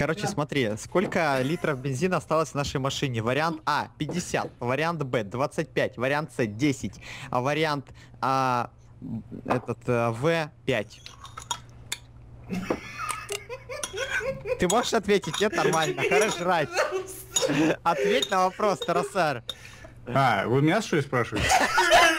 Короче, смотри, сколько литров бензина осталось в нашей машине? Вариант А 50, вариант Б 25, вариант С 10, а вариант А этот э, В 5. Ты можешь ответить? Нет, нормально. Хорош жрать. Ответь на вопрос, Тарасар. А, вы меня что ли спрашиваете?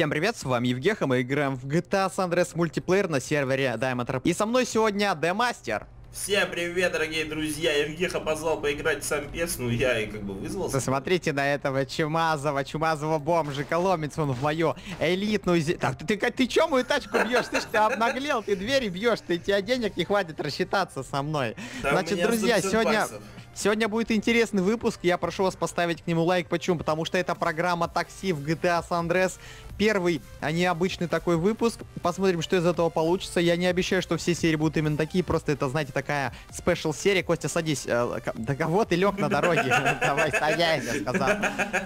Всем привет, с вами Евгеха, мы играем в GTA San Andreas мультиплеер на сервере Diamond Rap. И со мной сегодня Демастер. Всем привет, дорогие друзья! Евгеха позвал поиграть сам пес, ну я и как бы вызвался. Посмотрите на этого Чумазова, Чумазова бомжика, ломится он в мою элитную... зе- Так, ты, ты, ты чё мою тачку бьешь? Ты ж ты обнаглел, ты двери бьешь, ты тебе денег не хватит рассчитаться со мной. Да Значит, друзья, 150 сегодня... баксов. Сегодня будет интересный выпуск, я прошу вас поставить к нему лайк, почему? Потому что это программа такси в GTA San Andreas. Первый, а не обычный такой выпуск. Посмотрим, что из этого получится. Я не обещаю, что все серии будут именно такие, просто это, знаете, такая спешл серия. Костя, садись. Э, Да кого ты лег на дороге? Давай, садись, я сказал.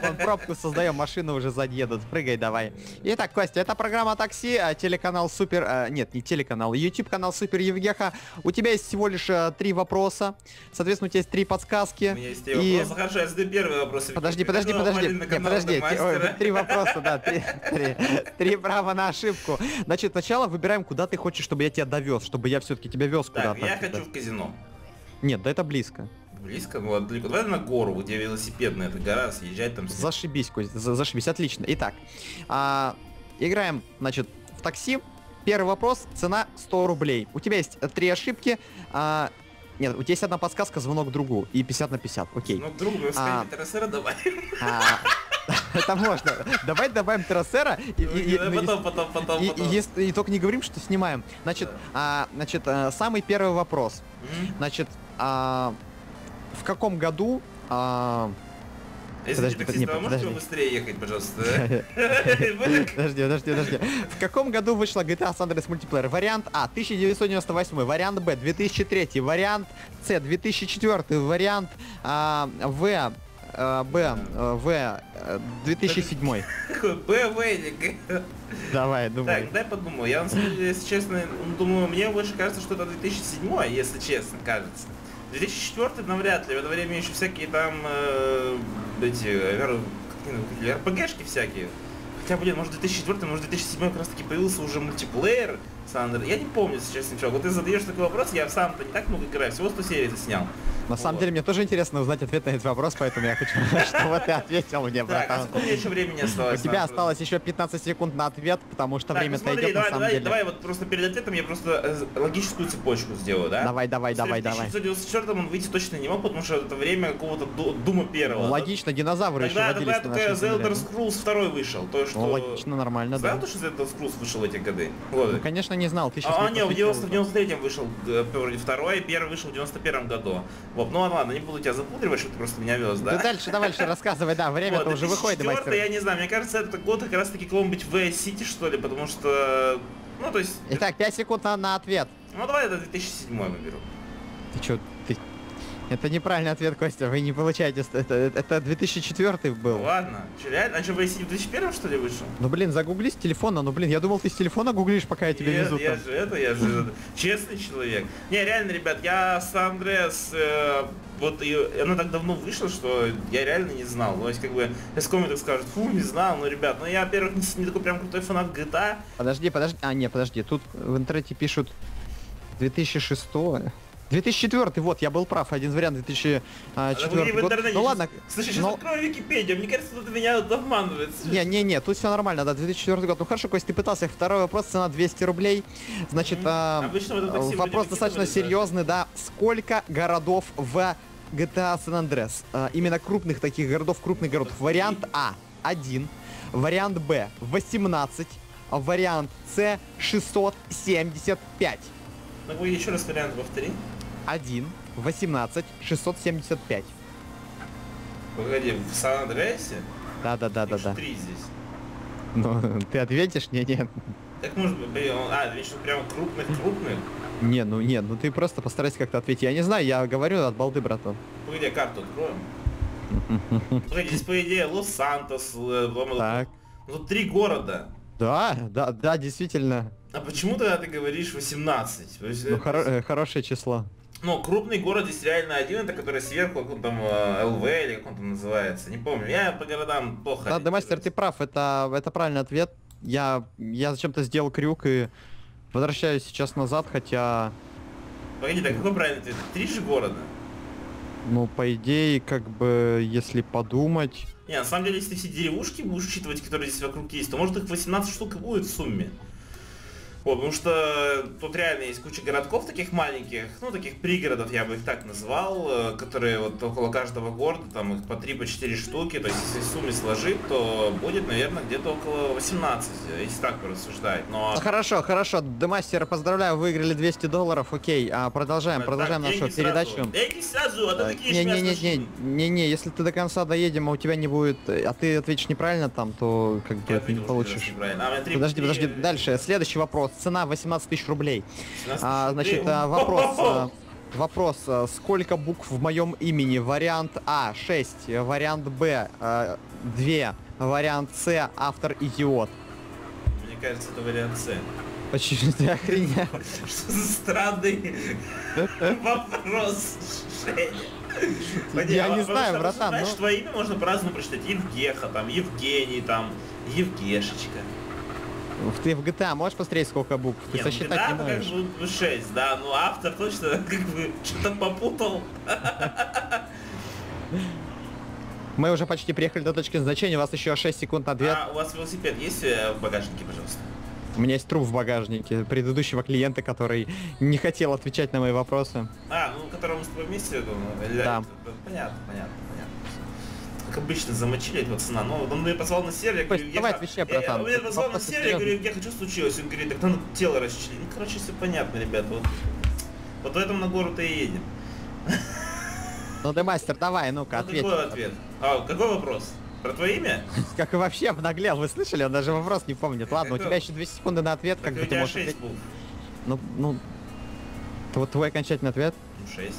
Вон пробку создаем, машины уже задедут. Прыгай давай. Итак, Костя, это программа такси, а, телеканал Супер... э, Нет, не телеканал, YouTube канал Супер Евгеха. У тебя есть всего лишь э, три вопроса. Соответственно, у тебя есть три подсказки. У меня есть три И- вопроса. Хорошо, я задаю первый вопрос. Подожди, подожди, подожди. Малина Не, канала подожди. ой? Три вопроса, да. Три, три- три права на ошибку. Значит, сначала выбираем, куда ты хочешь, чтобы я тебя довез, чтобы я все-таки тебя вез куда-то. я хочу в казино. Нет, да это близко. Близко, ну далеко. Давай на гору, где велосипедная эта гора, съезжать там. с- Зашибись, Кость, за- зашибись, отлично. Итак, а, играем, значит, в такси. Первый вопрос, цена 100 рублей. У тебя есть три ошибки. а, нет, у тебя есть одна подсказка, звонок другу. И 50 на 50, окей. Ну, друг, ну, А. террасера давай. А, это можно. Давай добавим Террасера. ну, Потом, потом, потом, И, только не говорим, что снимаем. Значит, а, значит, э, самый первый вопрос. Значит, а, в каком году? А, Если Подожди, таксист, не, а можете быстрее ехать, пожалуйста? Подожди, подожди, подожди. В каком году вышла GTA San Andreas мультиплеер? Вариант А 1998, вариант Б 2003, вариант С 2004, вариант а, В э, Б э, В э, 2007. Какой БВ, Давай, думай. Так, дай подумаю. Я, если честно, думаю, мне больше кажется, что это 2007, если честно, кажется. 2004 навряд ли, в это время еще всякие там э, эти РПГшки всякие. Хотя, блин, может 2004, может 2007 как раз таки появился уже мультиплеер, Сандер. Я не помню, если честно, чувак. Вот ты задаешь такой вопрос, я сам-то не так много играю, всего 100 серий заснял. На самом Вот. деле мне тоже интересно узнать ответ на этот вопрос, поэтому я хочу, чтобы ты ответил мне, Так, а братан. сколько у меня еще времени осталось? У тебя осталось еще 15 секунд на ответ, потому что Так, ну время-то смотри, идет на самом деле. давай вот просто перед ответом я просто э, логическую цепочку сделаю, да? Давай, давай, давай, В давай. 1994 он выйти точно не мог, потому что это время какого-то Ду- Дума первого. Логично, динозавры еще водились на нашей The. Elder Scrolls 2 вышел. То, что... Ну, логично, нормально, Знал да. то, что The Elder Scrolls вышел в эти? Годы. Ну, конечно, не знал, ты сейчас А, не, в 90 в 93-м вышел э, вроде второй, первый вышел в 91 году. Вот, ну ладно, не буду тебя запутривать, что ты просто меня вез, да? Ты дальше, давай дальше рассказывай, да, время-то Вот, уже выходит, 2004, мастер. я не знаю, мне кажется, это год как раз таки какого-нибудь в City, что ли, потому что... Ну, то есть... Итак, 5 секунд на, на ответ. Ну, давай это 2007 выберу. Ты чё. Это неправильный ответ, Костя, вы не получаете... Это, это 2004 был. Ну, ладно. Че, реально? А что, в City в 2001 что ли вышел? Ну, блин, загугли с телефона, ну, блин, я думал, ты с телефона гуглишь, пока я тебя Нет, везу. я там. же это, я же честный человек. Не, реально, ребят, я с Андреас, э, вот и она так давно вышла, что я реально не знал. То есть, как бы, если кому так скажут, фу, не знал, ну, ребят, ну, я, во-первых, не, не такой прям крутой фанат GTA. Подожди, подожди. А, не, подожди, тут в интернете пишут 2006 2004, вот, я был прав, один вариант 2004 Вы в год. интернете Ну ладно, Слушай, сейчас ну- открою Википедию, мне кажется, тут меня обманывает. Не, не, не, тут все нормально, да, 2004 год. Ну хорошо, Кость, ты пытался. Второй вопрос, цена 200 рублей. Значит, а, Обычно вопрос достаточно серьезный, да. Сколько городов в GTA San Andreas? А, именно крупных таких городов, крупных городов. Вариант А 1, вариант Б 18, а вариант С 675. Ну, вы еще раз вариант повтори. 1, 18, 675. Погоди, в Сан-Андреасе? Да, да, да, да, да. Три здесь. Ну, ты ответишь? Не, не. Как может быть, блин, он- а, видишь, прям крупных-крупных? Не, ну не, ну ты просто постарайся как-то ответить. Я не знаю, я говорю от балды, братан. Погоди, карту откроем. Погоди, здесь по идее Лос-Сантос, э, Так. ну, три города. Да, да, да, действительно. А почему тогда ты говоришь 18? То есть, Ну, э, хоро- э, хорошее число. Ну, крупный город здесь реально один, это который сверху, как он там, э, ЛВ или как он там называется, не помню. Я по городам плохо. Да, мастер, ты прав, это, это правильный ответ. Я, я зачем-то сделал крюк и возвращаюсь сейчас назад, хотя, Погоди, так какой правильный ответ? Три же города? ну, по идее, как бы, если подумать... Не, на самом деле, если ты все деревушки будешь учитывать, которые здесь вокруг есть, то может их 18 штук и будет в сумме. Вот, потому что тут реально есть куча городков таких маленьких, ну таких пригородов, я бы их так называл, э, которые вот около каждого города, там их по 3 по 4 штуки, то есть если в сумме сложить, то будет, наверное, где-то около 18, если так порассуждать. Но Ну, Хорошо, хорошо, Демастер, поздравляю, выиграли 200 долларов, окей, а продолжаем, Так, продолжаем нашу деньги сразу. передачу. Деньги сразу, а то такие ж Не-не-не, если ты до конца доедем, а у тебя не будет, а ты ответишь неправильно там, то как бы ты не получишь. А, Подожди, подожди, дальше. Следующий вопрос. Цена 18 тысяч рублей. 17 А, значит, а, вопрос. а, Вопрос. а, Сколько букв в моем имени? Вариант А 6, вариант Б 2, вариант С автор идиот. Мне кажется, это вариант С. Почему ты охренел? Что за странный вопрос, Я не знаю, братан, Знаешь, ну- твое имя можно по-разному прочитать. Евгеха, там, Евгений, там, Евгешечка. Ты в GTA можешь посмотреть, сколько букв? Ты ну, сосчитать да, не ну, как можешь. бы 6, да, но автор точно как бы что-то попутал. Мы уже почти приехали до точки назначения, у вас еще 6 секунд на ответ. А у вас велосипед есть э, в багажнике, пожалуйста? У меня есть труп в багажнике предыдущего клиента, который не хотел отвечать на мои вопросы. А, ну, которого мы с тобой вместе, ну, или- Да. Понятно, понятно. Как обычно, замочили этого пацана. Ну, он меня позвал на сервер, я говорю, давай «Еха, отвечай, братан. Он меня позвал на сервер, я говорю, я хочу случилось. Он говорит, так надо тело расчленить. Ну, короче, все понятно, ребят. Вот, вот поэтому на гору-то и едем. Ну, Демастер, давай, ну-ка, Ну, ответь. какой ответ? А, какой вопрос? Про твое имя? Как и вообще обнаглел, вы слышали? Он даже вопрос не помнит. Ладно, у тебя еще 2 секунды на ответ, как бы ты можешь 6 ответить. букв. Ну, ну, вот твой окончательный ответ. Ну, 6.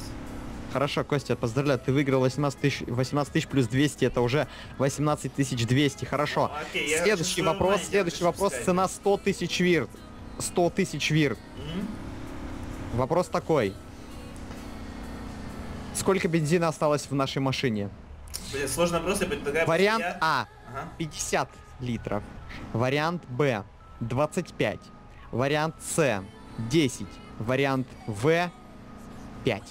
Хорошо, Костя, поздравляю, ты выиграл 18 тысяч, 18 тысяч плюс 200, это уже 18 тысяч 200, хорошо. Окей, я следующий вопрос, следующий вопрос, сказать. цена 100 тысяч вирт. 100 тысяч вирт. М? Вопрос такой. Сколько бензина осталось в нашей машине? Блин, сложный вопрос, я предлагаю... Вариант я- А. Ага. 50 литров. Вариант Б 25. Вариант С 10. Вариант В 5.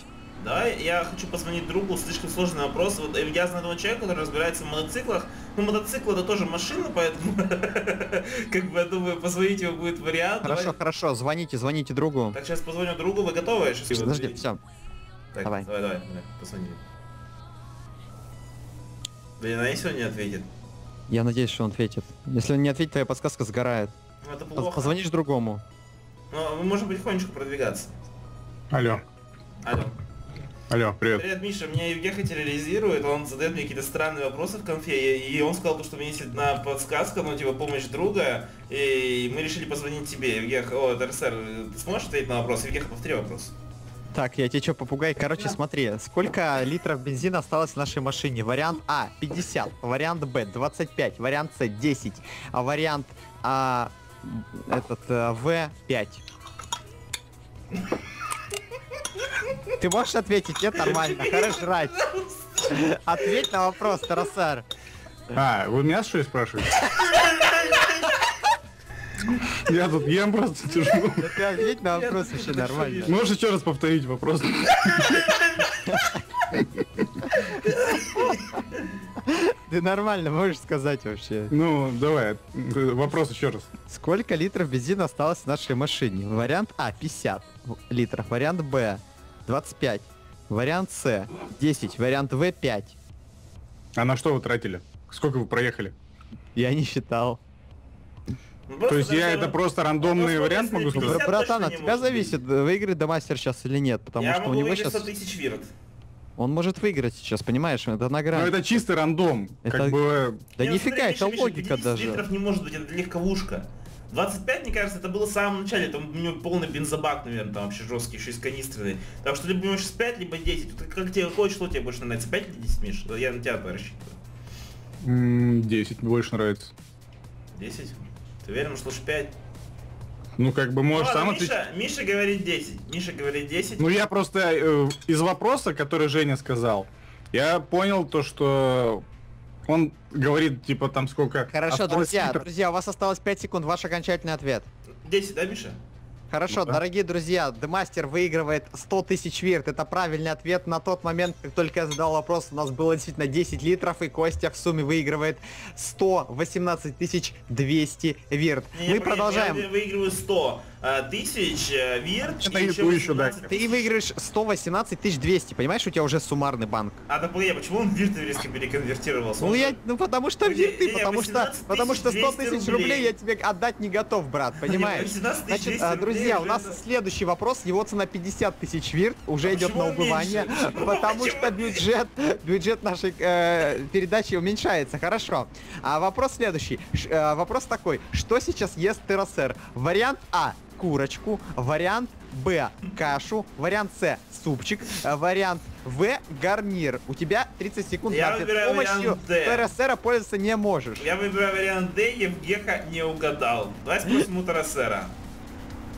Да, я хочу позвонить другу, слишком сложный вопрос. Вот э, я знаю одного человека, который разбирается в мотоциклах. Ну, мотоцикл это тоже машина, поэтому, как бы, я думаю, позвонить его будет вариант. Хорошо, Давай. хорошо, звоните, звоните другу. Так, сейчас позвоню другу, вы готовы? Подожди, все. Так, давай. давай, давай, давай, позвони. Блин, а если он не ответит? Я надеюсь, что он ответит. Если он не ответит, твоя подсказка сгорает. Ну, это плохо. Позвонишь другому. Ну, мы можем потихонечку продвигаться. Алло, Алло. Алло, привет. Привет, Миша, меня Евгеха терроризирует, он задает мне какие-то странные вопросы в конфе, и он сказал, то, что у меня есть одна подсказка, ну, типа, помощь друга, и мы решили позвонить тебе, Евгех, о, ТРСР, ты сможешь ответить на вопрос? Евгеха, повтори вопрос. Так, я тебе что, попугай? Короче, смотри, сколько литров бензина осталось в нашей машине? Вариант А 50, вариант Б 25, вариант С 10, а вариант А этот э, В 5. Ты можешь ответить? Нет, нормально. Хорош жрать. Ответь на вопрос, Тарасар. А, вы меня что ли спрашиваете? Я тут ем просто сижу. Да ты ответь на вопрос вообще нормально. Можешь еще раз повторить вопрос? Ты нормально можешь сказать вообще. Ну, давай, вопрос еще раз. Сколько литров бензина осталось в нашей машине? Вариант А 50 литров, вариант Б 25, вариант С 10, вариант В 5. А на что вы тратили? Сколько вы проехали? Я не считал. Ну, То просто есть я это просто рандомный Ну, вариант могу сказать? 50 Братан, от тебя зависит, выиграет Домастер сейчас или нет, потому я что у него сейчас... 100 тысяч вирт. Он может выиграть сейчас, понимаешь? Это на Ну грани. это чистый рандом. Это- Как бы... Да Не, ну, нифига, смотри, это логика 50 даже. не может быть, это легковушка. 25, мне кажется, это было в самом начале, там у него полный бензобак, наверное, там вообще жесткий, еще и с канистрами. Так что либо сейчас 5, либо 10. Вот Как тебе, какое число тебе больше нравится, 5 или 10, Миш? Я на тебя рассчитываю. М, 10 больше нравится. 10? Ты уверен, что лучше 5? Ну, как бы, можешь Ладно, сам Миша, ответить. Миша говорит 10. Миша говорит 10. Ну, я просто э, из вопроса, который Женя сказал, я понял то, что он говорит, типа, там сколько... Хорошо, друзья, литров. друзья, у вас осталось 5 секунд, ваш окончательный ответ. 10, да, Миша? Хорошо, Ну да. дорогие друзья, Демастер выигрывает 100 тысяч вирт. Это правильный ответ на тот момент, как только я задал вопрос. У нас было действительно 10 литров, и Костя в сумме выигрывает 118 тысяч 200 вирт. Не, Мы не, продолжаем. Я выигрываю 100 а, тысяч э, вирт. Это и еще 18 дайте. Ты выиграешь 118 тысяч 200, понимаешь, у тебя уже суммарный банк. А да а почему он в вирт резко переконвертировался? Ну я, ну потому что Подожди, вирты, потому что, 18 потому что 100 200 тысяч рублей. рублей я тебе отдать не готов, брат, понимаешь? 18 200 Значит, а, друзья, у нас следующий вопрос, его цена 50 тысяч вирт, уже А идет на убывание, потому что бюджет, бюджет нашей э, передачи уменьшается. Хорошо. А вопрос следующий. Ш- э, вопрос такой. Что сейчас ест Террасер? Вариант А курочку, вариант Б кашу, вариант С супчик, э, вариант В гарнир. У тебя 30 секунд Я выбираю помощью вариант Д. Террасера пользоваться не можешь. Я выбираю вариант Д, Евгеха не угадал. Давай спросим у Тарасера.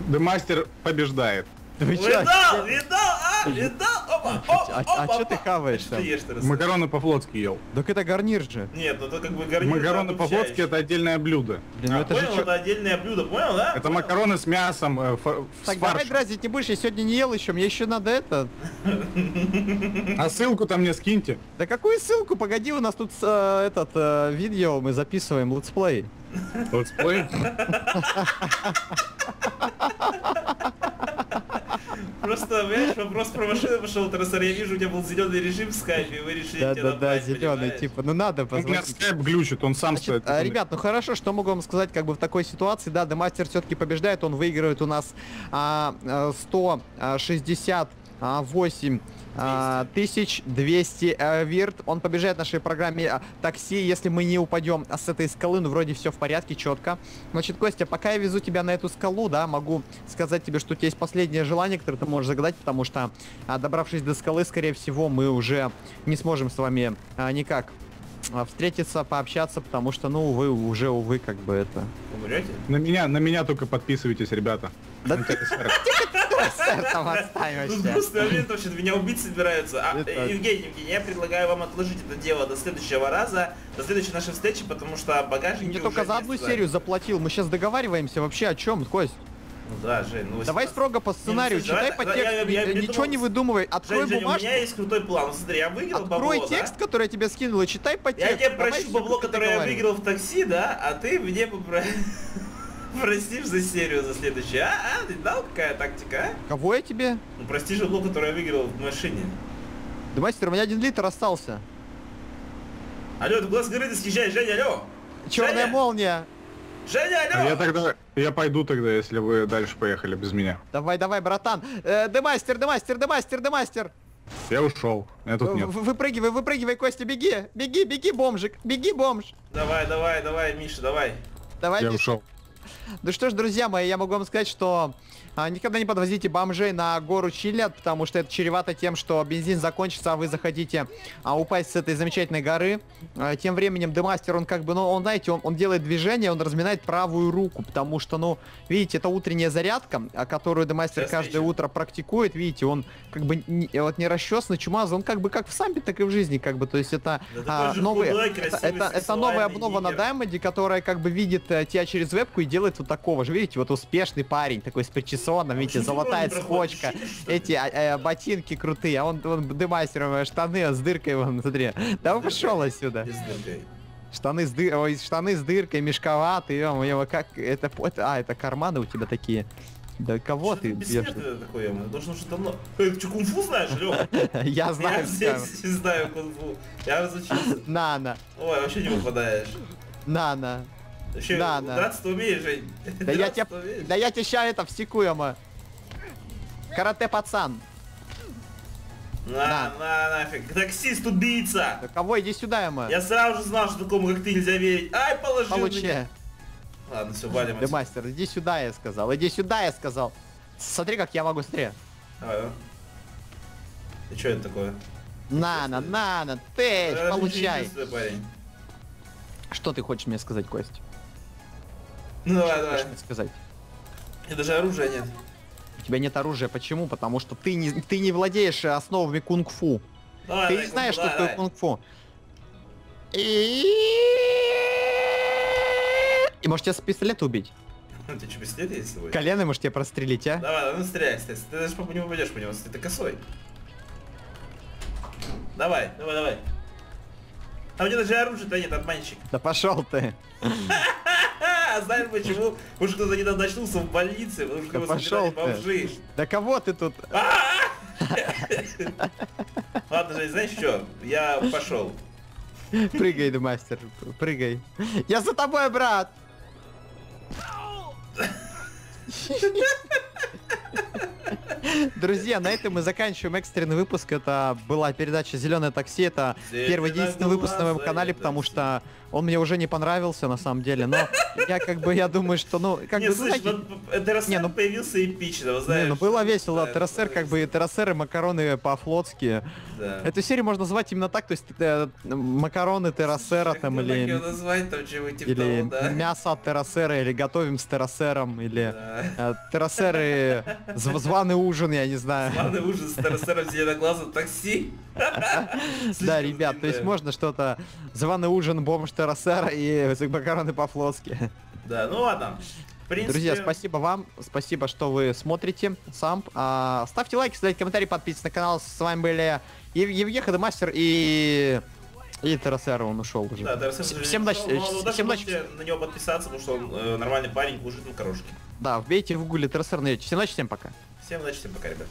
Демастер побеждает. Видал, видал, а, видал, опа, А- опа, а- а опа, чё ты хаваешь Что там? ты ешь, Тарасер? Макароны по-флотски ел. Так это гарнир же. Нет, ну это как бы гарнир. Макароны да, по-флотски это отдельное блюдо. Блин, ну А, это же понял, чё- это отдельное блюдо, понял, да? Это Понял? макароны с мясом, э, фа- с Так, давай дразнить не будешь, я сегодня не ел еще, мне еще надо это. А ссылку-то мне скиньте. Да какую ссылку? Погоди, у нас тут э, этот э, видео мы записываем, летсплей. Летсплей. Просто, понимаешь, вопрос про машину пошел, Тарасер, я вижу, у тебя был зеленый режим в скайпе, и вы решили тебя Да-да-да, добавить, зеленый, типа, ну надо У меня позвонить. скайп глючит, он сам Значит, стоит. а, ребят, ну хорошо, что могу вам сказать, как бы в такой ситуации, да, Демастер все-таки побеждает, он выигрывает у нас а, а, 168 а, 1200 а, вирт. Он побежает в нашей программе а, такси, если мы не упадем с этой скалы, ну вроде все в порядке, четко. Значит, Костя, пока я везу тебя на эту скалу, да, могу сказать тебе, что у тебя есть последнее желание, которое ты можешь загадать, потому что, а, добравшись до скалы, скорее всего, мы уже не сможем с вами а, никак а, встретиться, пообщаться, потому что, ну, вы уже, увы, как бы это... Умрете? На меня, на меня только подписывайтесь, ребята. Да На Там отстань Ну, вообще. просто момент вообще меня убить собираются. А, э, Евгений, Евгений, я предлагаю вам отложить это дело до следующего раза, до следующей нашей встречи, потому что багажник Мне только за одну серию заплатил. Мы сейчас договариваемся вообще о чем, Кость? Ну да, Жень, ну Давай 18. строго по сценарию, слушай, давай- читай по давай, я- тексту, я ни- придумал- ничего не выдумывай. Открой Жень, Жень, у бумажку, меня есть крутой план. Смотри, я выиграл открой бабло, текст, да? который я тебе скинул, и читай по Я тексту. тебе Давай прощу бабло, которое я выиграл в такси, да? А ты мне попро... простишь за серию за следующую, а? А? Ты дал какая тактика, а? Кого я тебе? Ну прости же бабло, которое я выиграл в машине. Да, мастер, у меня один литр остался. Алло, ты куда с горы ты съезжаешь, Женя, алло? Черная Женя! молния. Женя, А алло! я тогда, я пойду тогда, если вы дальше поехали без меня. Давай, давай, братан. Э, Демастер, демастер, демастер, демастер. Я ушел, меня тут нет. Выпрыгивай, выпрыгивай, Костя, беги. Беги, беги, бомжик. Беги, бомж. Давай, давай, давай, Миша, давай. Давай, Я Миш. ушел. Ну что ж, друзья мои, я могу вам сказать, что а, никогда не подвозите бомжей на гору Чилят, потому что это чревато тем, что бензин закончится, а вы захотите а, упасть с этой замечательной горы. А, тем временем Демастер, он как бы, ну, он, знаете, он, он делает движение, он разминает правую руку, потому что, ну, видите, это утренняя зарядка, а, которую Демастер Сейчас каждое вечер. утро практикует, видите, он как бы не, вот не расчесанный, чумазый, он как бы как в самбе, так и в жизни, как бы, то есть это Да а, новые, худой, это, это, это новая обнова на. Даймонде, которая как бы видит э, тебя через вебку и делает вот такого же. Видите, вот успешный парень, такой с причесоном, видите, золотая он ли? эти а, э, ботинки крутые, а он, он демастером штаны с дыркой, вон, смотри. Да дыркой. пошел отсюда. Штаны с, дыр... Ой, штаны с дыркой, мешковатые, ё-моё, как это, это... А, это карманы у тебя такие. Да кого Что ты бьешь? бессмертный такой, я должен что давно... Эй, ты что, кунг-фу знаешь, алло? Я Я знаю, здесь знаю кунг-фу. Я разучился. Нана, Ой, вообще не попадаешь. Нана. Вообще, Да, да. драться ты умеешь, Жень? Да я тебя, умеешь? да я тебя ща это всеку, ема. Карате пацан. На, на, нафиг. Таксист, убийца! Да кого иди сюда, ема. Я сразу же знал, что такому, как ты, нельзя верить. Ай, положил Получи. меня. Ладно, все, валим. Да, мастер, иди сюда, я сказал. Иди сюда, я сказал. Смотри, как я могу смотри. Давай, да. И что это такое? На, на, на, на, ты, получай. Что ты хочешь мне сказать, Кость? Ну давай, давай. сказать? И даже оружия нет. У тебя нет оружия. Почему? Потому что ты не, ты не владеешь основами кунг-фу. Давай, Ты давай, не знаешь, что давай, такое давай. кунг-фу. И... И может тебя с пистолета убить? Ты что, пистолет есть с собой? Колено может тебя прострелить, а? Давай, ну стреляй, стреляй. Ты даже по- не попадешь по нему, если ты косой. Давай, давай, давай. А у тебя даже оружия-то нет, обманщик. Да пошел ты. А, знаешь почему? Потому что кто-то недавно очнулся в больнице, потому что его пошел бомжи. Да кого ты тут? Ладно, Жень, знаешь что? Я пошел. Прыгай, мастер, прыгай. Я за тобой, брат! Друзья, на этом мы заканчиваем экстренный выпуск. Это была передача «Зеленое такси». Это первый единственный выпуск на моем канале, потому что он мне уже не понравился, на самом деле. Но я как бы, я думаю, что, ну, как Не, бы, знаете, вот Не, ну- появился эпично, вы не, знаешь. ну было весело. Да, ТРСР, как бы, ТРСР и макароны по-флотски. Да. Эту серию можно назвать именно так, то есть э, макароны ТРСРа там или... назвать там чего-нибудь типа Или того, да? мясо от террасера, или готовим с террасером, или Да. э, званый ужин, я не знаю. Главный ужас ТРСР зеленоглазом такси. Да, ребят, то есть можно что-то званый ужин, бомж террасера и макароны по-флотски. Да, ну ладно. Принципе, Друзья, спасибо вам, спасибо, что вы смотрите сам. А, ставьте лайки, ставьте комментарии, подписывайтесь на канал. С вами были Ев- Евгеха, Демастер и... И террасера, он ушел уже. Да, ТРСР Всем всем удачи, всем удачи. на него подписаться, потому что он э, нормальный парень, кушает макарошки. Да, вбейте в гугле террасер, найдете. Всем удачи, всем пока. Всем удачи, всем пока, ребят.